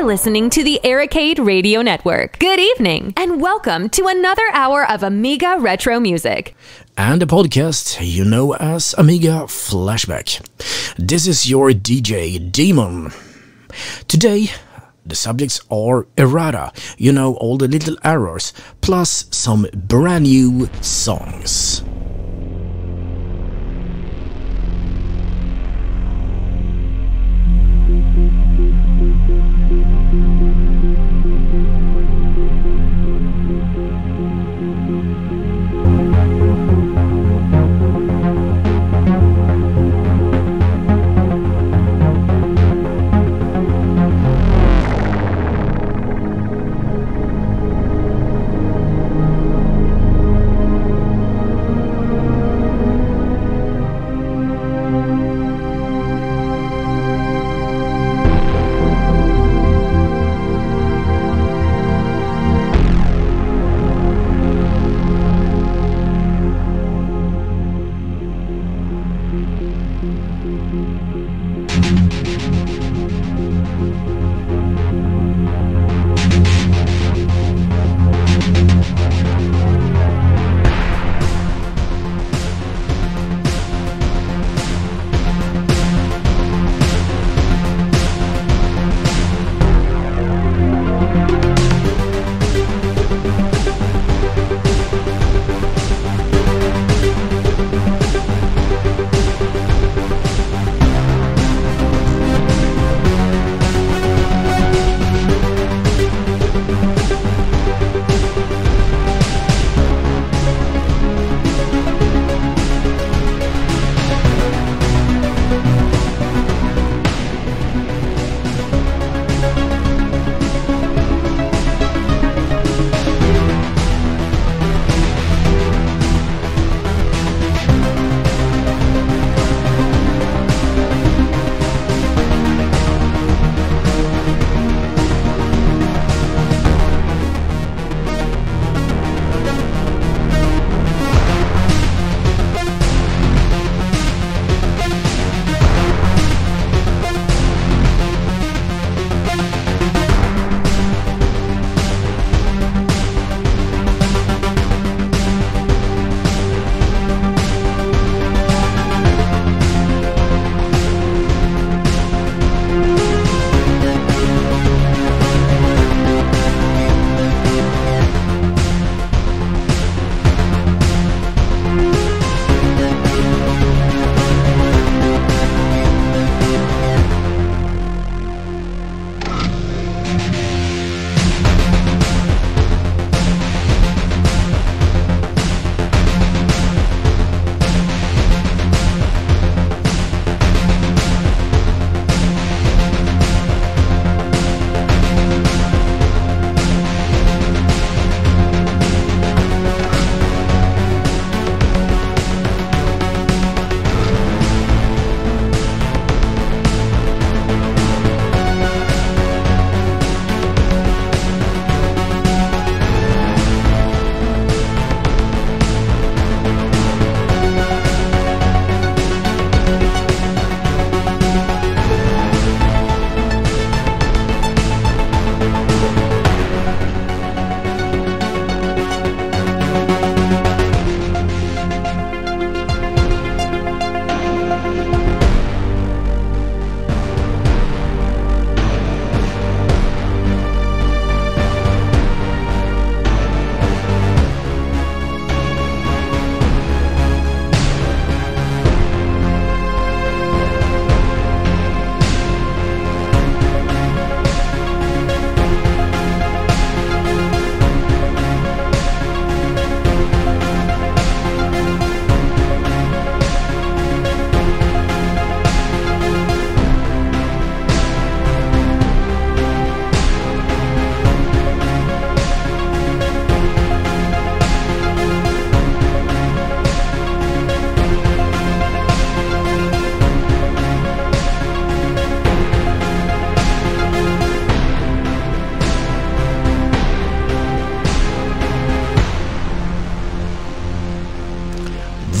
You're listening to the ERICADE Radio Network. Good evening, and welcome to another hour of Amiga Retro Music. And a podcast you know as Amiga Flashback. This is your DJ Daemon. Today, the subjects are errata, you know, all the little errors, plus some brand new songs.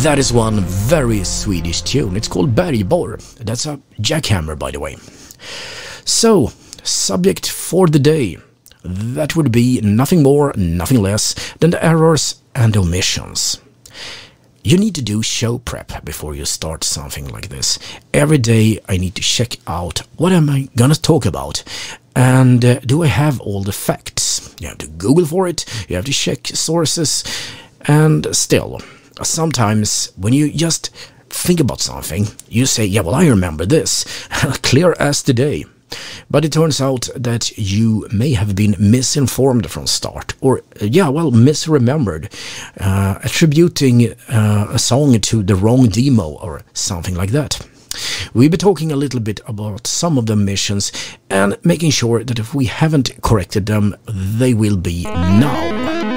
That is one very Swedish tune. It's called Bergborr. That's a jackhammer, by the way. So, subject for the day. That would be nothing more, nothing less than the errors and omissions. You need to do show prep before you start something like this. Every day I need to check out what am I gonna talk about and uh, do I have all the facts? You have to Google for it, you have to check sources, and still, sometimes when you just think about something, you say, Yeah, well, I remember this, clear as the day. But it turns out that you may have been misinformed from start, or, yeah, well, misremembered, uh, attributing uh, a song to the wrong demo or something like that. We'll be talking a little bit about some of the missions and making sure that if we haven't corrected them, they will be now.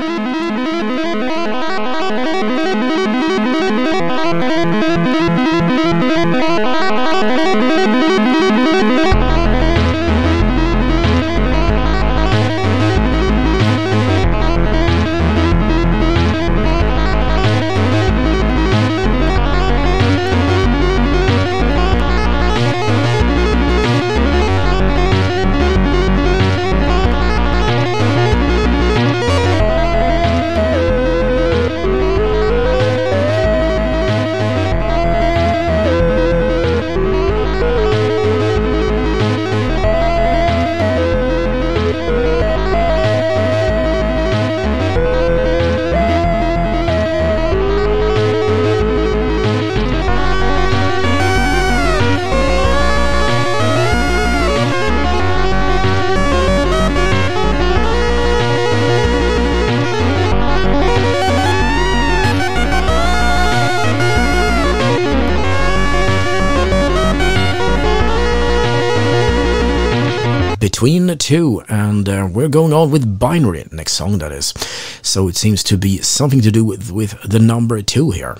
Between two, and uh, we're going on with binary next song. That is, so it seems to be something to do with with the number two here.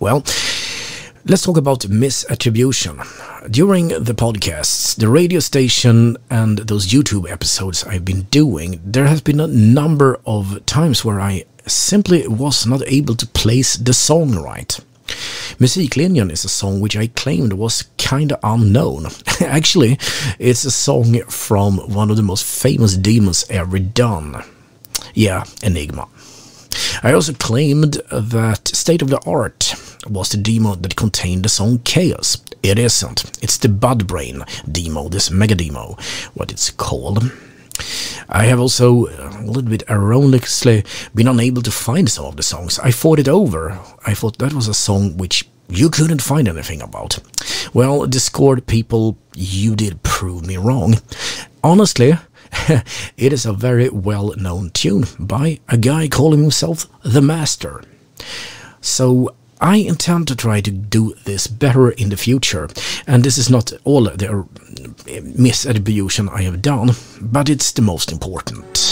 Well. Let's talk about misattribution. During the podcasts, the radio station, and those YouTube episodes I've been doing, there has been a number of times where I simply was not able to place the song right. Musiklinjen is a song which I claimed was kinda unknown. Actually, it's a song from one of the most famous demos ever done. Yeah, Enigma. I also claimed that State of the Art was the demo that contained the song Chaos. It isn't. It's the Budbrain demo, this mega demo, what it's called. I have also uh, a little bit erroneously been unable to find some of the songs. I thought it over. I thought that was a song which you couldn't find anything about. Well, Discord people, you did prove me wrong. Honestly, it is a very well known tune by a guy calling himself The Master. So I intend to try to do this better in the future, and this is not all the uh, misattribution I have done, but it's the most important.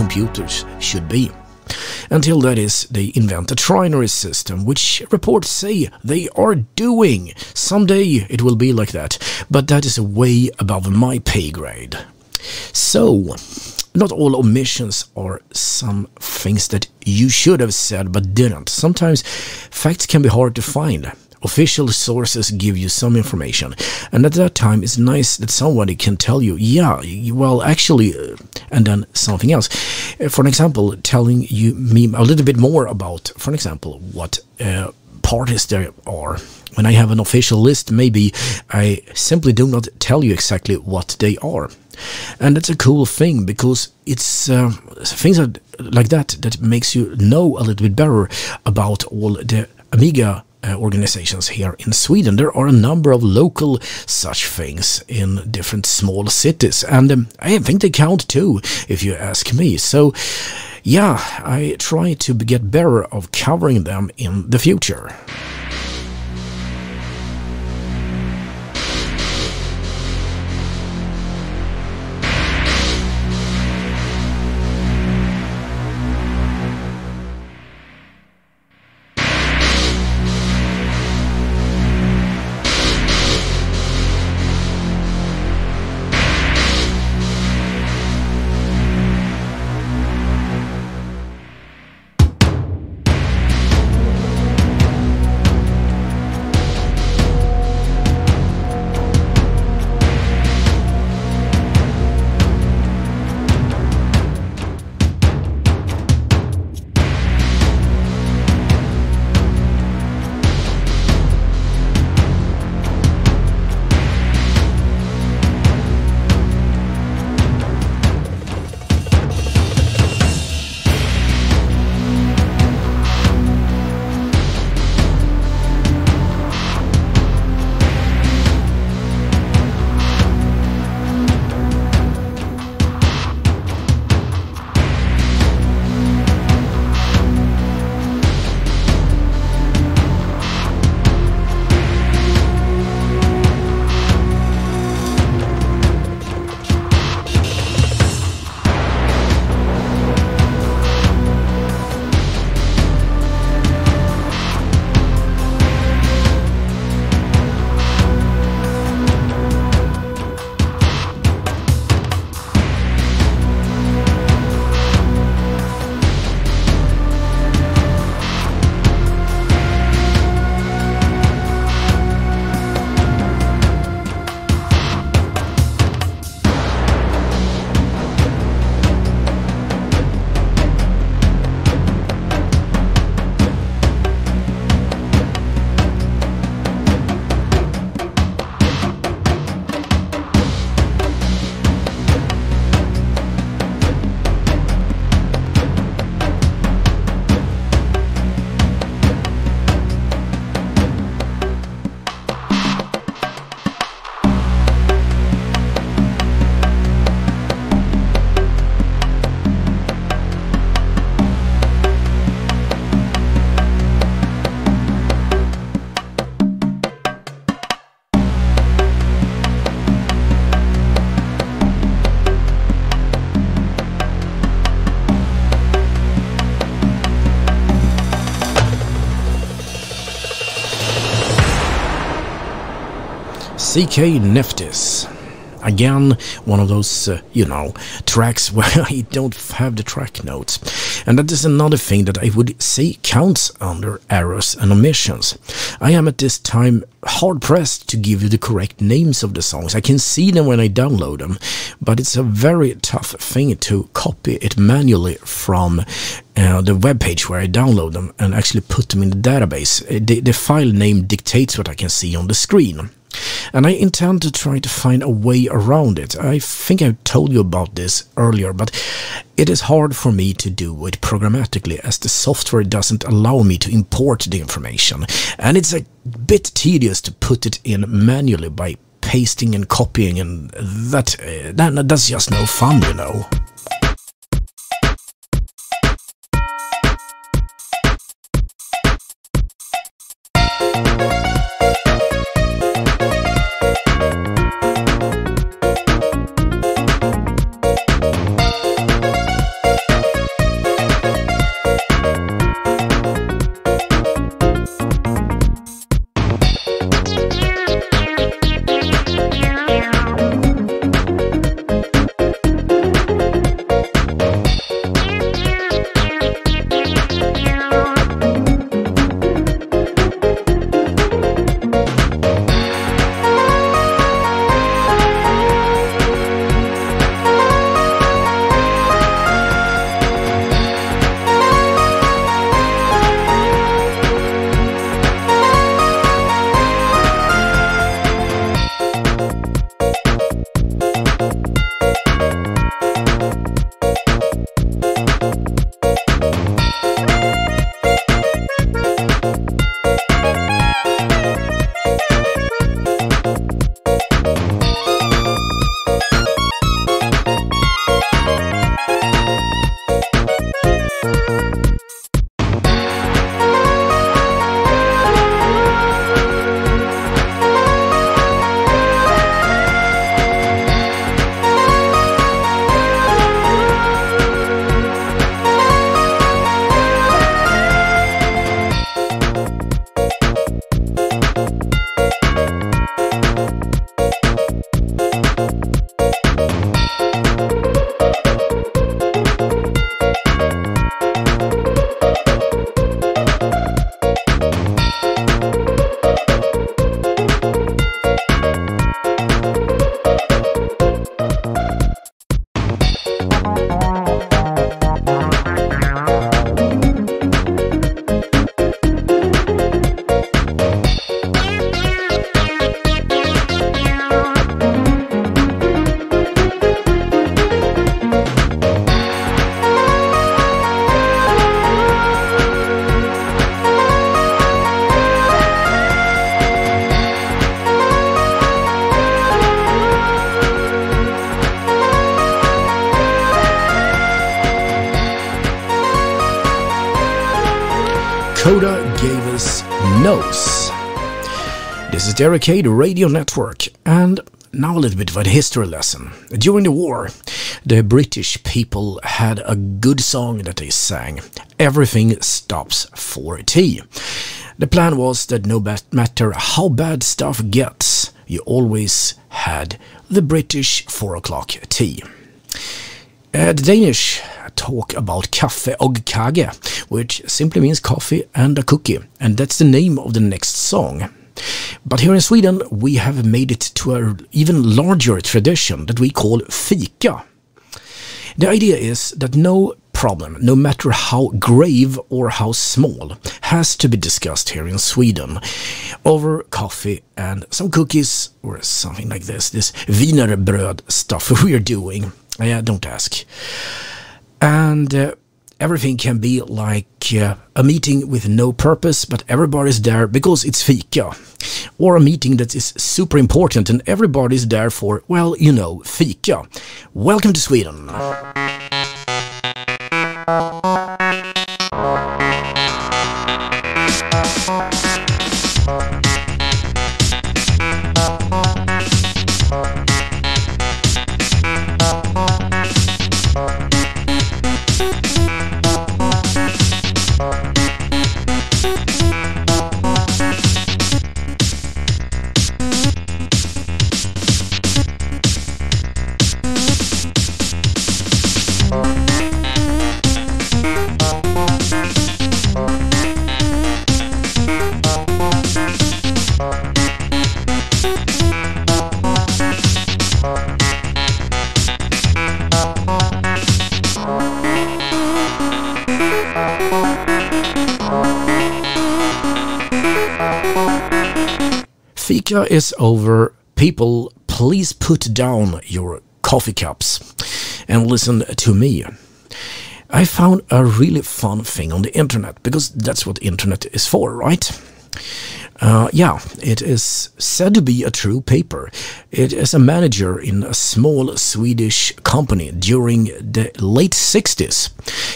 Computers should be. Until that is, they invent a trinary system, which reports say they are doing. Someday it will be like that, but that is way above my pay grade. So, not all omissions are some things that you should have said but didn't. Sometimes facts can be hard to find. Official sources give you some information, and at that time it's nice that somebody can tell you, yeah, well, actually, uh, and then something else. Uh, for an example, telling you me a little bit more about, for example, what uh, parties there are. When I have an official list, maybe I simply do not tell you exactly what they are and that's a cool thing because it's uh, things that, like that that makes you know a little bit better about all the Amiga uh, organizations here in Sweden. There are a number of local such things in different small cities, and um, I think they count too, if you ask me. So, yeah, I try to get better of covering them in the future. CK Nephtys. Again, one of those, uh, you know, tracks where I don't have the track notes. And that is another thing that I would say counts under errors and omissions. I am at this time hard pressed to give you the correct names of the songs. I can see them when I download them, but it's a very tough thing to copy it manually from uh, the web page where I download them and actually put them in the database. Uh, the, the file name dictates what I can see on the screen. And I intend to try to find a way around it. I think I told you about this earlier, but it is hard for me to do it programmatically as the software doesn't allow me to import the information. And it's a bit tedious to put it in manually by pasting and copying and that, uh, that that's just no fun, you know. Is Radio Network, and now a little bit of a history lesson. During the war, the British people had a good song that they sang Everything Stops for Tea. The plan was that no matter how bad stuff gets, you always had the British 4 o'clock tea. Uh, the Danish talk about kaffe og kage, which simply means coffee and a cookie, and that's the name of the next song. But here in Sweden, we have made it to an even larger tradition that we call fika. The idea is that no problem, no matter how grave or how small, has to be discussed here in Sweden over coffee and some cookies or something like this, this wienerbröd stuff we're doing. Yeah, don't ask. And uh, everything can be like uh, a meeting with no purpose, but everybody's there because it's fika. Or a meeting that is super important and everybody's there for, well, you know, fika. Welcome to Sweden. Fika is over. People, please put down your coffee cups and listen to me. I found a really fun thing on the internet because that's what internet is for, right? Uh, yeah, it is said to be a true paper. It is a manager in a small Swedish company during the late 60s.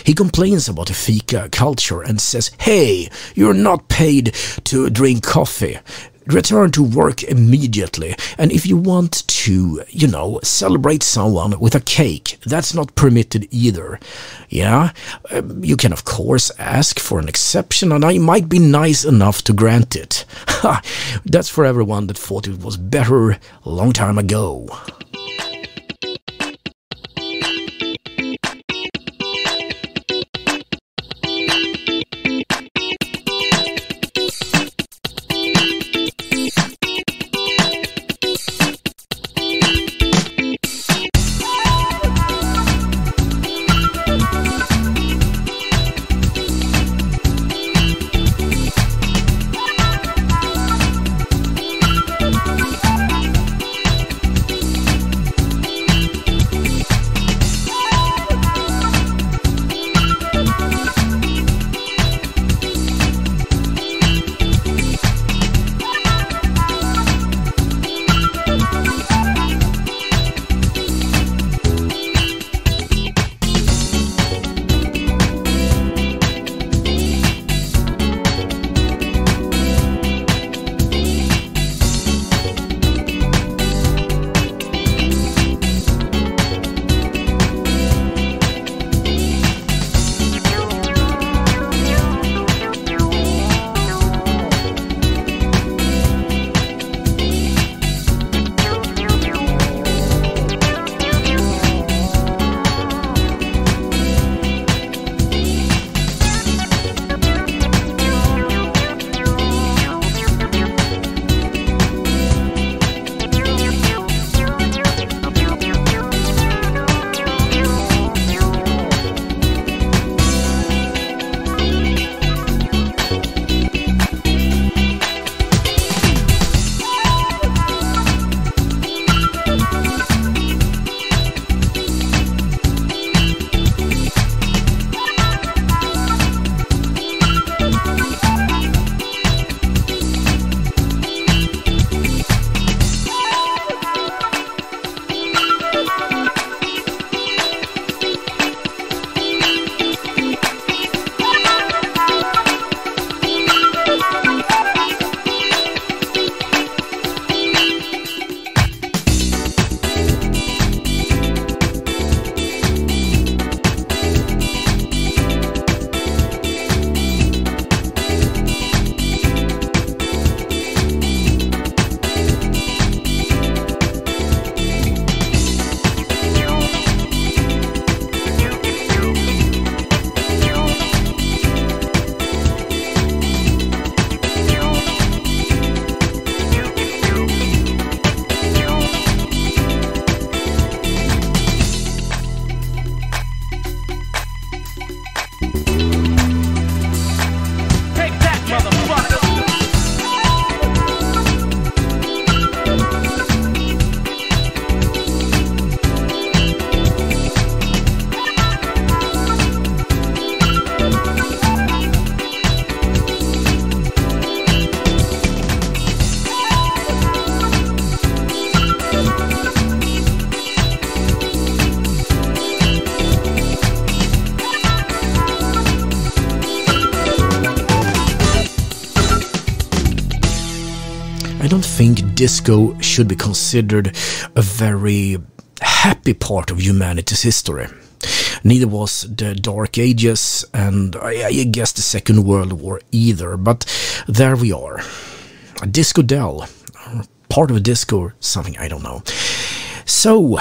He complains about the fika culture and says, Hey, you're not paid to drink coffee return to work immediately. And if you want to, you know, celebrate someone with a cake, that's not permitted either. Yeah, um, you can of course ask for an exception, and I might be nice enough to grant it. that's for everyone that thought it was better a long time ago. Disco should be considered a very happy part of humanity's history. Neither was the Dark Ages and I, guess the Second World War either, but there we are. A disco Dell, part of a disco or something, I don't know. So,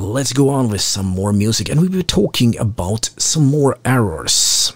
let's go on with some more music, and we'll be talking about some more errors.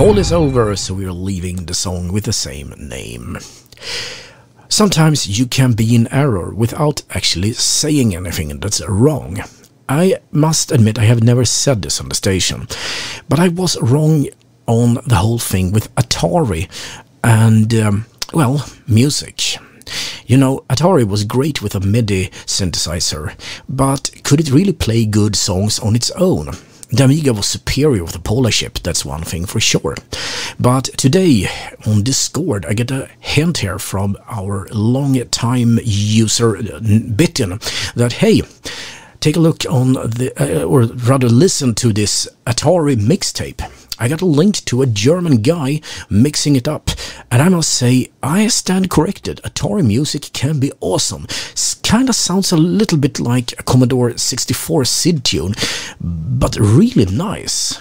Fall is over, so we're leaving the song with the same name. Sometimes you can be in error without actually saying anything that's wrong. I must admit I have never said this on the station, but I was wrong on the whole thing with Atari and, um, well, music. You know, Atari was great with a MIDI synthesizer, but could it really play good songs on its own? The Amiga was superior with the Paula chip, that's one thing for sure. But today on Discord, I get a hint here from our long-time user Bitin that hey, take a look on the, uh, or rather listen to this Atari mixtape. I got a link to a German guy mixing it up, and I must say, I stand corrected. Atari music can be awesome. Kinda sounds a little bit like a Commodore 64 SID tune, but really nice.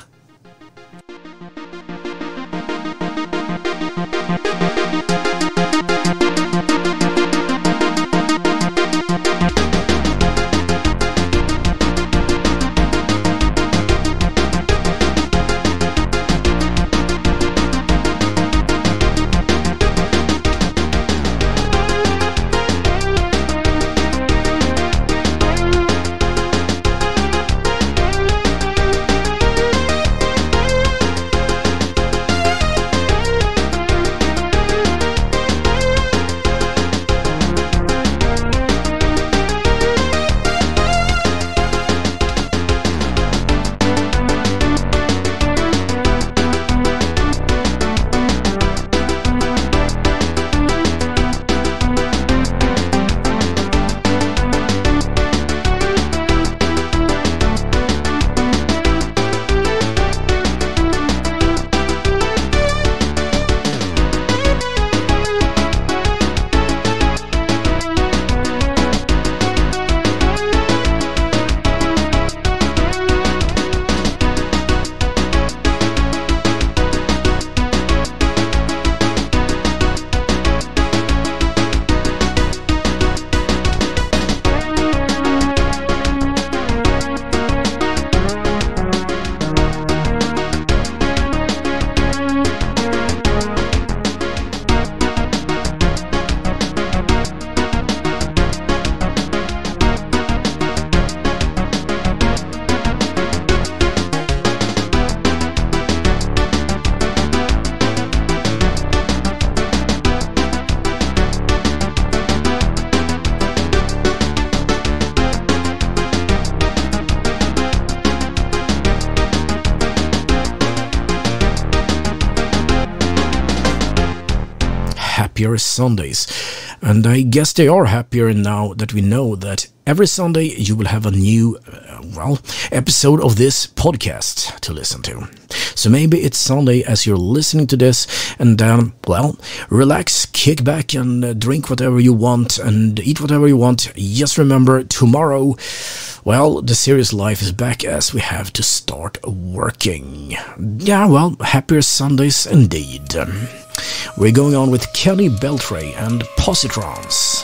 Sundays. And I guess they are happier now that we know that every Sunday you will have a new, uh, well, episode of this podcast to listen to. So maybe it's Sunday as you're listening to this, and then, well, relax, kick back, and uh, drink whatever you want and eat whatever you want. Just remember, tomorrow, well, the serious life is back as we have to start working. Yeah, well, happier Sundays indeed. We're going on with Kenny Beltrey and Positrons.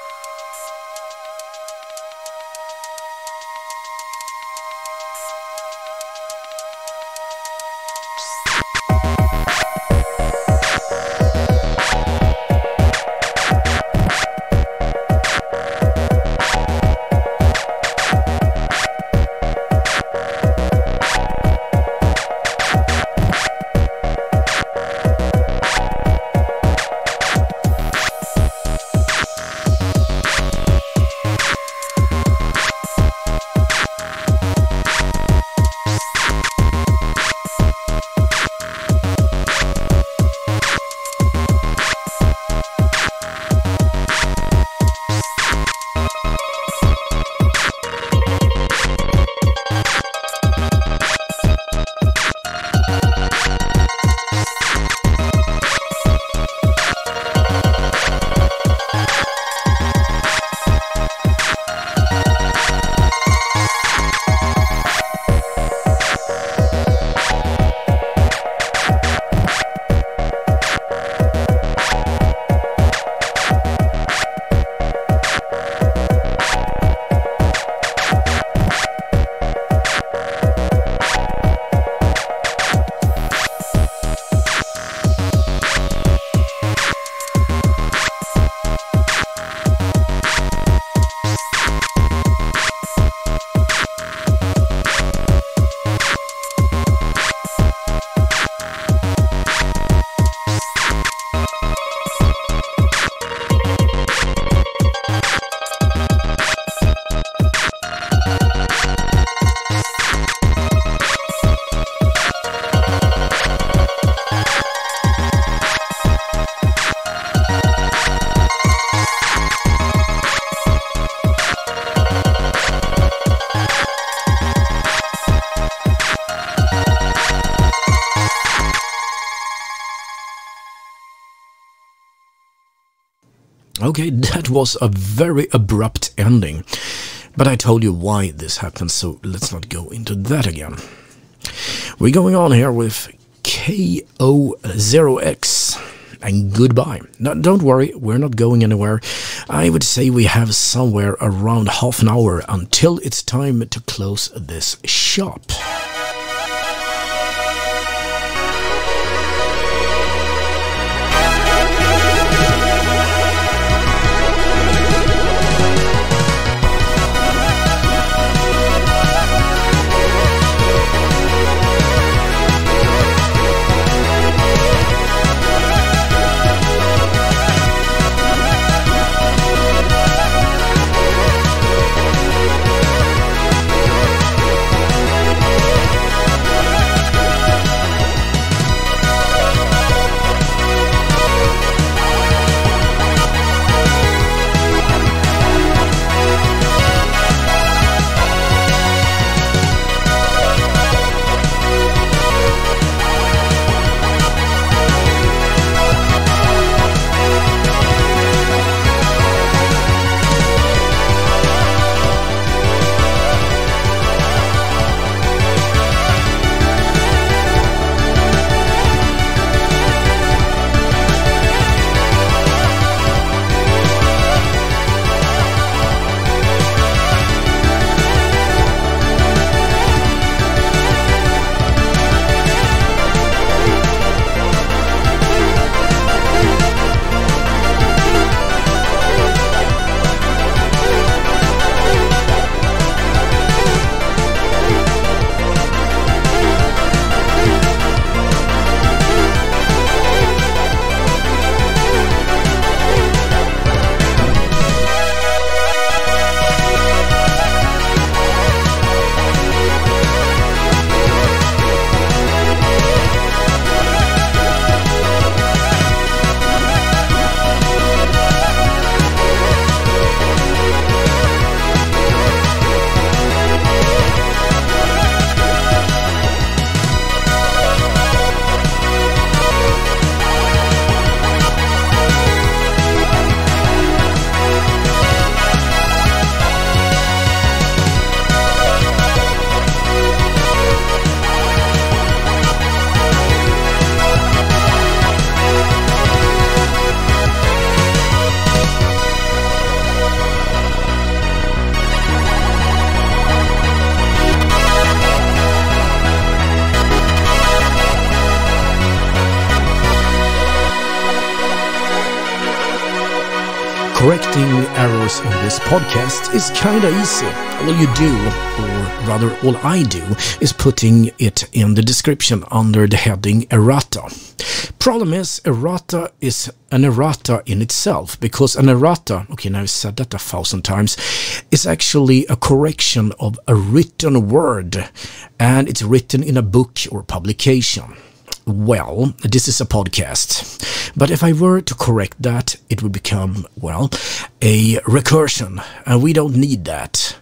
Okay, that was a very abrupt ending. But I told you why this happened, so let's not go into that again. We're going on here with KO0X and goodbye. No, don't worry, we're not going anywhere. I would say we have somewhere around half an hour until it's time to close this shop. Podcast is kinda easy. All you do, or rather all I do, is putting it in the description under the heading errata. Problem is, errata is an errata in itself, because an errata, okay now I've said that a thousand times, is actually a correction of a written word, and it's written in a book or publication. Well, this is a podcast. But if I were to correct that, it would become, well, a recursion. And we don't need that.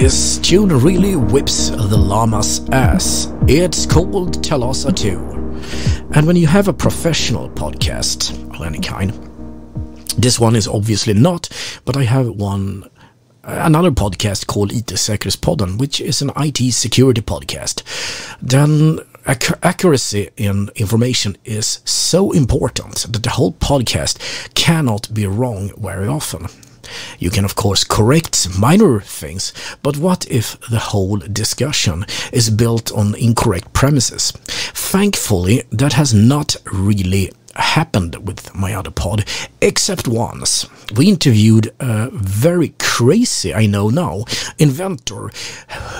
This tune really whips the llama's ass. It's called Talossa 2. And when you have a professional podcast of any kind, this one is obviously not, but I have one another podcast called IT Säkerhetspodden, which is an IT security podcast. Then ac accuracy in information is so important that the whole podcast cannot be wrong very often. You can of course correct minor things, but what if the whole discussion is built on incorrect premises? Thankfully, that has not really happened with my other pod, except once. We interviewed a very crazy, I know now, inventor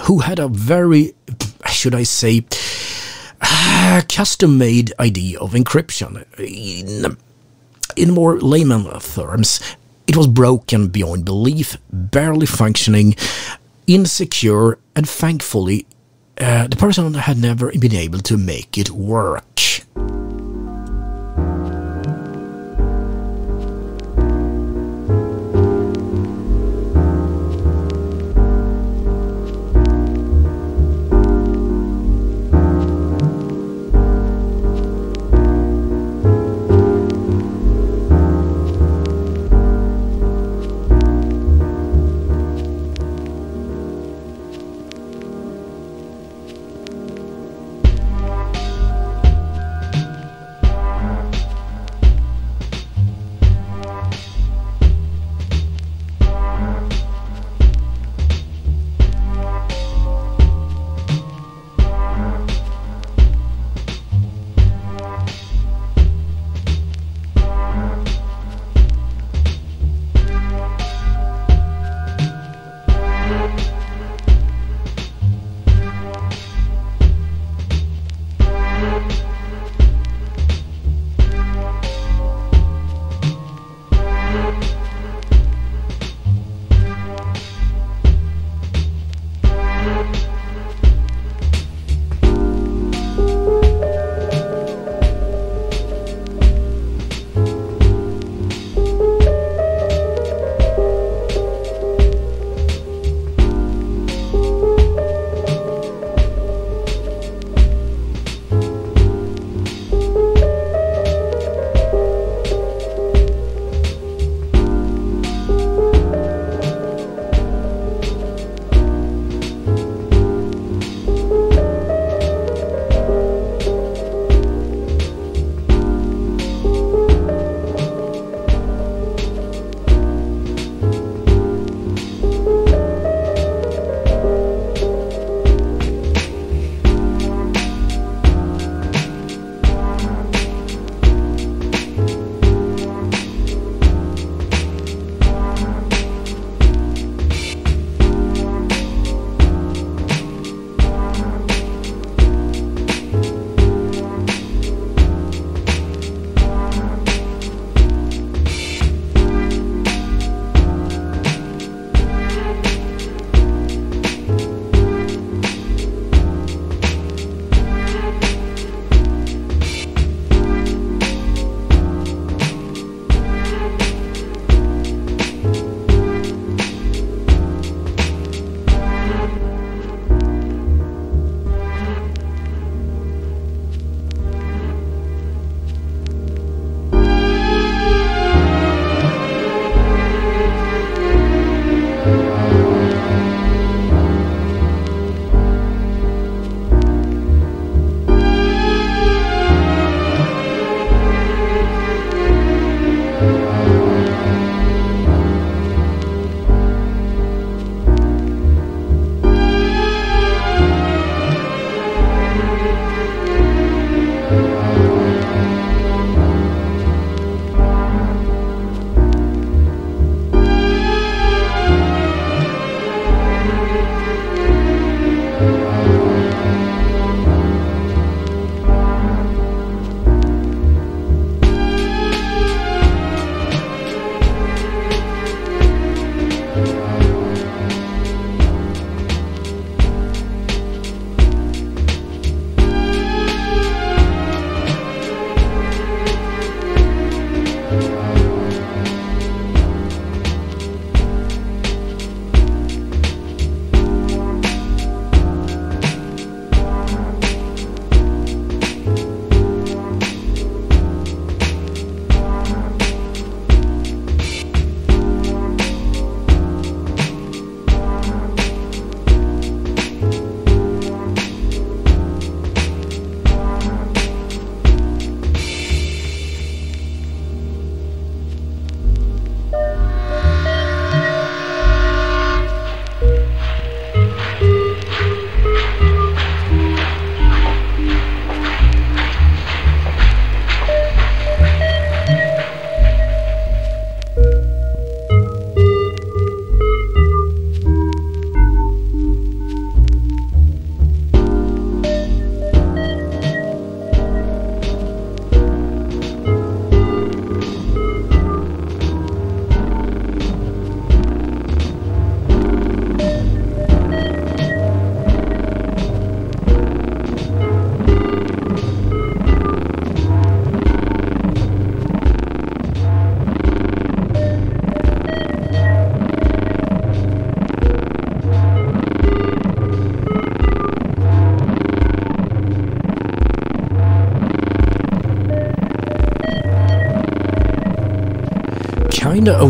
who had a very, should I say, ah, custom made idea of encryption. In, in more layman terms, it was broken beyond belief, barely functioning, insecure, and thankfully, uh, the person had never been able to make it work.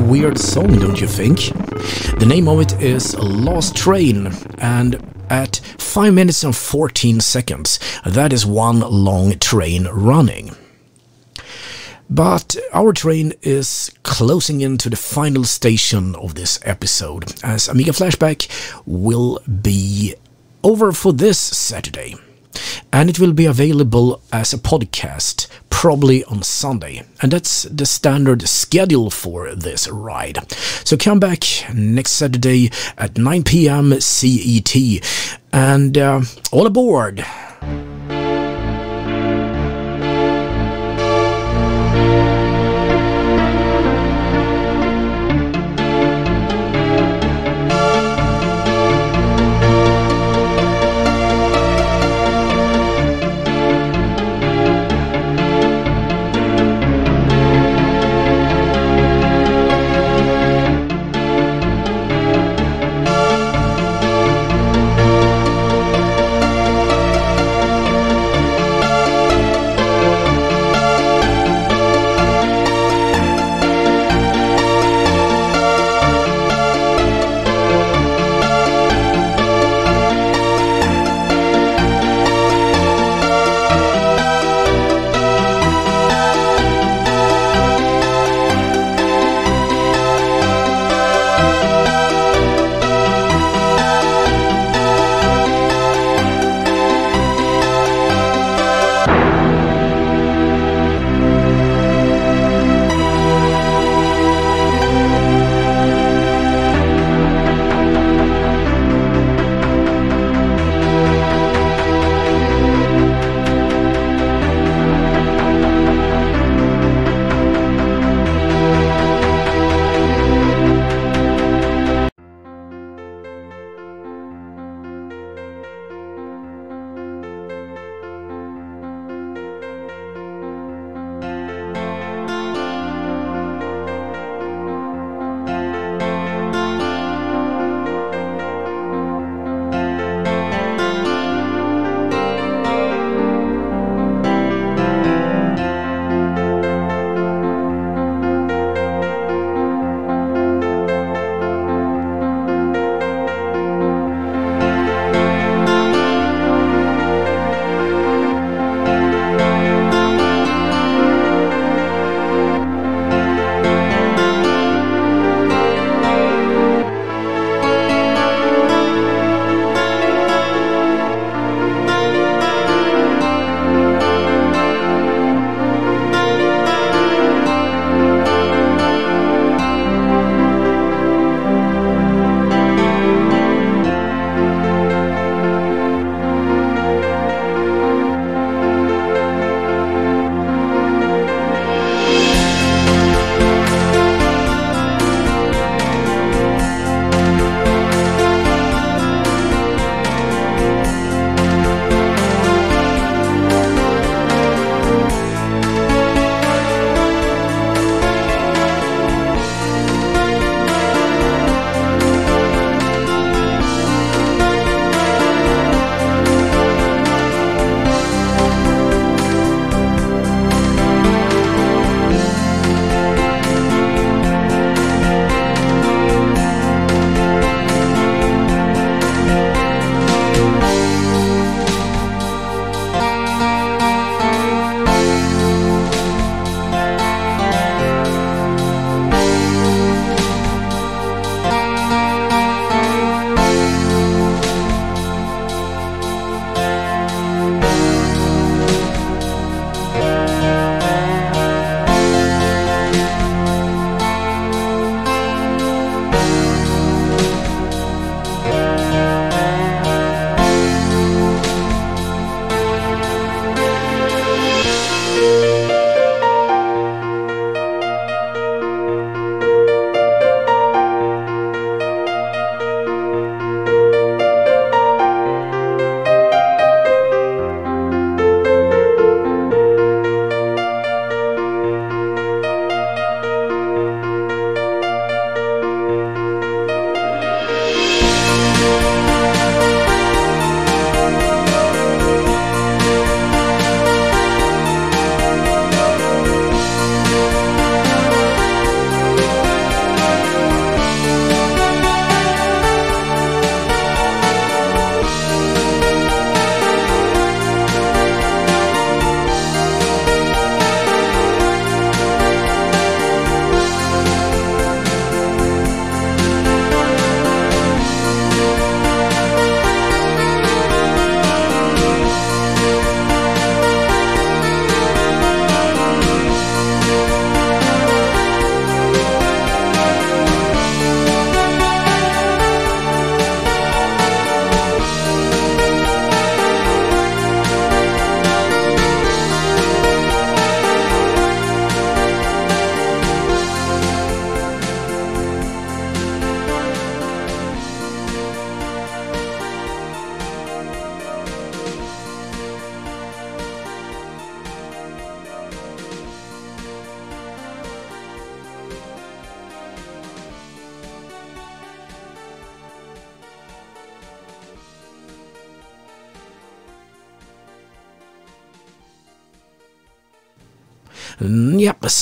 Weird song, don't you think? The name of it is Lost Train, and at 5 minutes and 14 seconds, that is one long train running. But our train is closing into the final station of this episode, as Amiga Flashback will be over for this Saturday. And it will be available as a podcast probably on Sunday. And that's the standard schedule for this ride. So come back next Saturday at 9 pm CET and uh, all aboard!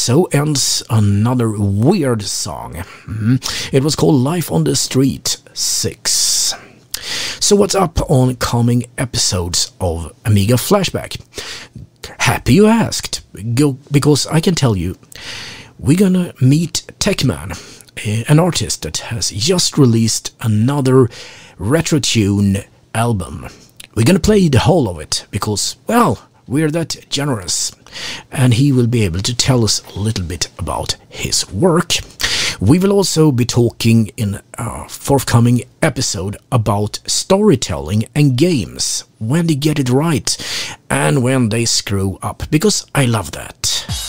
So ends another weird song. Mhm. It was called Life on the Street 6. So, what's up on coming episodes of Amiga Flashback? Happy you asked, because I can tell you, we're gonna meet Techman, eh, an artist that has just released another retro tune album. We're gonna play the whole of it because, well, we're that generous. And he will be able to tell us a little bit about his work. We will also be talking in a forthcoming episode about storytelling and games, when they get it right and when they screw up, because I love that.